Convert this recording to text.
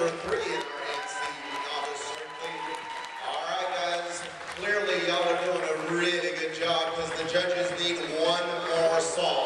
number three in certainly. All right, guys. Clearly, y'all are doing a really good job because the judges need one more song.